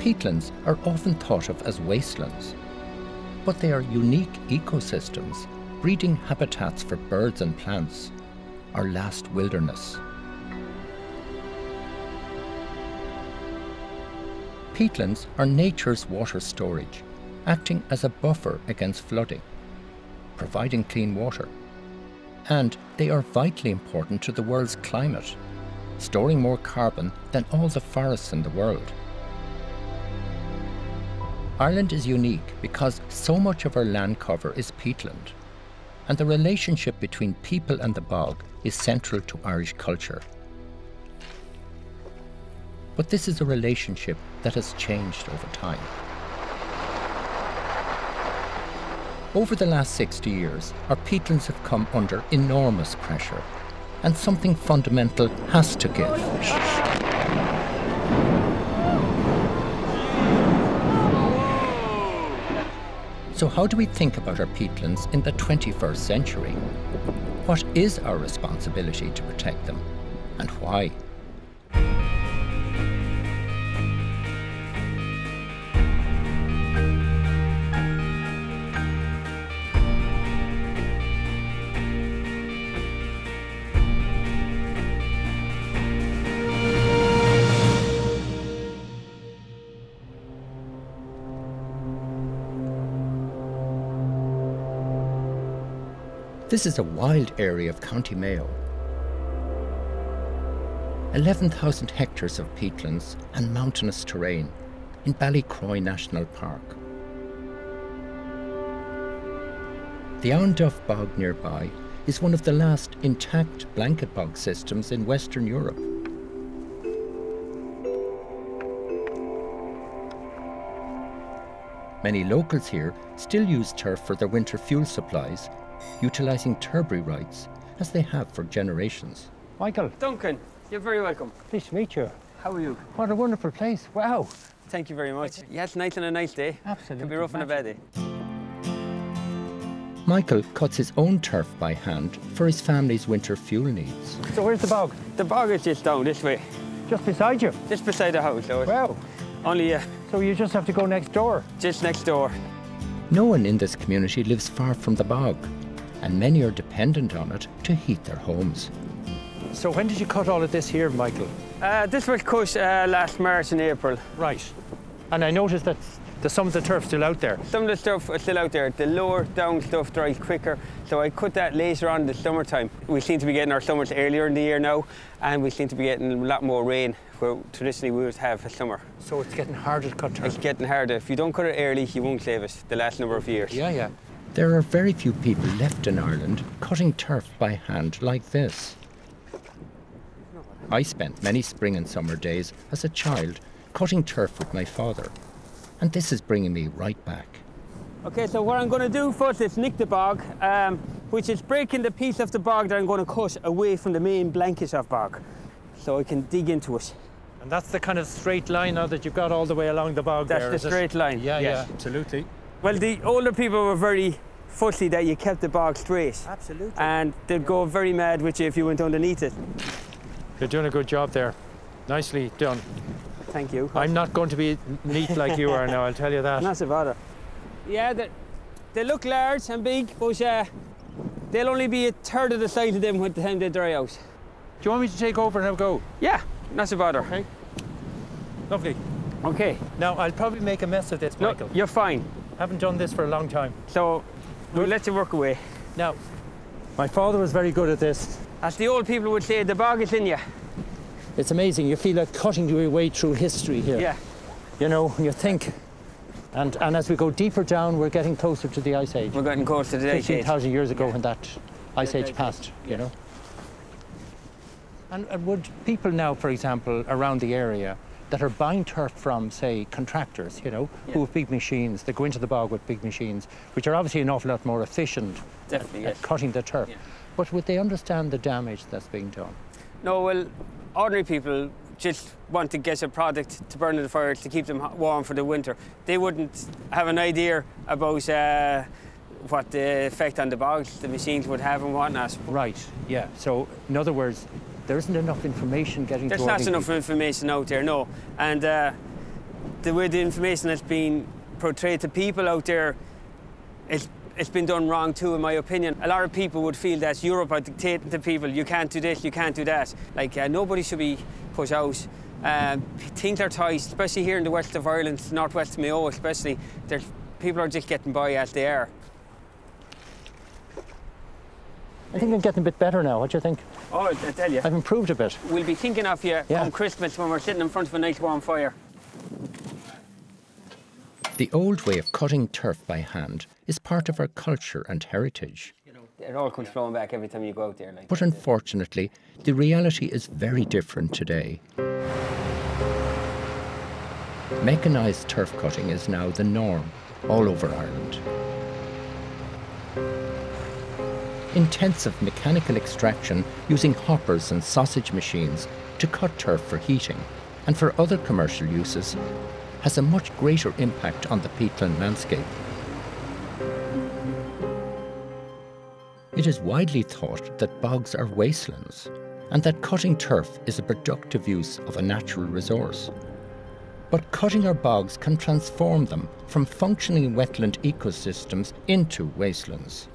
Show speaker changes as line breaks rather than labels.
Peatlands are often thought of as wastelands, but they are unique ecosystems, breeding habitats for birds and plants, our last wilderness. Peatlands are nature's water storage, acting as a buffer against flooding, providing clean water. And they are vitally important to the world's climate, storing more carbon than all the forests in the world. Ireland is unique because so much of our land cover is peatland, and the relationship between people and the bog is central to Irish culture. But this is a relationship that has changed over time. Over the last 60 years, our peatlands have come under enormous pressure, and something fundamental has to give. So, how do we think about our peatlands in the 21st century? What is our responsibility to protect them, and why? This is a wild area of County Mayo. 11,000 hectares of peatlands and mountainous terrain in Ballycroy National Park. The Owenduff Bog nearby is one of the last intact blanket bog systems in Western Europe. Many locals here still use turf for their winter fuel supplies utilising turbary rights as they have for generations.
Michael,
Duncan, you're very welcome.
pleased to meet you.
How are you?
What a wonderful place. Wow.
Thank you very much. Yeah, it's nice and a nice day.
Absolutely.
Can be rough on a bad day.
Michael cuts his own turf by hand for his family's winter fuel needs.
So where's the bog?
The bog is just down this way,
Just beside you.
just beside the house. So it's
Wow.
only uh,
So you just have to go next door.
just next door.
No one in this community lives far from the bog, and many are dependent on it to heat their homes.
So when did you cut all of this here, Michael?
Uh, this was cut uh, last March and April.
Right. And I noticed that there's some of the turf still out there.
Some of the stuff is still out there. The lower down stuff dries quicker, so I cut that later on in the summertime. We seem to be getting our summers earlier in the year now, and we seem to be getting a lot more rain, where traditionally we would have a summer.
So it's getting harder to cut turf.
It's getting harder. If you don't cut it early, you won't save it the last number of years.
Yeah, yeah.
There are very few people left in Ireland cutting turf by hand like this. I spent many spring and summer days as a child cutting turf with my father, and this is bringing me right back.
Okay, so what I'm going to do first is nick the bog, um, which is breaking the piece of the bog that I'm going to cut away from the main blanket of bog, so I can dig into it.
And that's the kind of straight line now that you've got all the way along the bog
That's
there,
the
is it?
straight line,
Yeah,
yes.
yeah, absolutely.
Well, the older people were very fussy that you kept the bog straight,
Absolutely.
and they'd go very mad with you if you went underneath it.
You're doing a good job there. Nicely done.
Thank you.
I'm not going to be neat like you are now, I'll tell you that.
Not so bother. Yeah, they, they look large and big, but uh, they'll only be a third of the size of them when the time they dry out.
Do you want me to take over and have a go?
Yeah, not so bother.
Okay. Lovely.
Okay.
Now, I'll probably make a mess of this, Michael.
No, you're fine.
Haven't done this for a long time.
So we'll let you work away.
Now, my father was very good at this.
As the old people would say, the bog is in you.
It's amazing. You feel like cutting your way through history here.
Yeah.
You know, when you think. And, and as we go deeper down, we're getting closer to the Ice Age.
We're getting closer to the ice age.
15,000 years ago
Yeah.
when that Ice Age passed,
Age,
you know. And, and would people now, for example, around the area that are buying turf from, say, contractors, you know,
Yeah.
who have big machines, they go into the bog with big machines, which are obviously an awful lot more efficient at
yes.
cutting the turf.
Yeah.
But would they understand the damage that's being done?
No, well, ordinary people just want to get a product to burn in the fire to keep them warm for the winter. They wouldn't have an idea about uh, what the effect on the bogs the machines would have and whatnot.
Right, yeah. So, in other words, there isn't enough information getting
There's not enough information out there, no. And uh, the way the information has been portrayed to people out there, it's, it's been done wrong too, in my opinion. A lot of people would feel that Europe are dictating to people, you can't do this, you can't do that. Like, uh, nobody should be put out. Uh, things are tight, especially here in the west of Ireland, northwest Mayo especially. There's, people are just getting by as they are.
I think I'm getting a bit better now. What do you think?
Oh, I tell you.
I've improved a bit.
We'll be thinking of you
Yeah.
come Christmas when we're sitting in front of a nice warm fire.
The old way of cutting turf by hand is part of our culture and heritage.
It all comes flowing back every time you go out there. Like.
But unfortunately, the reality is very different today. Mechanised turf cutting is now the norm all over Ireland. Intensive mechanical extraction using hoppers and sausage machines to cut turf for heating and for other commercial uses has a much greater impact on the peatland landscape. It is widely thought that bogs are wastelands and that cutting turf is a productive use of a natural resource. But cutting our bogs can transform them from functioning wetland ecosystems into wastelands.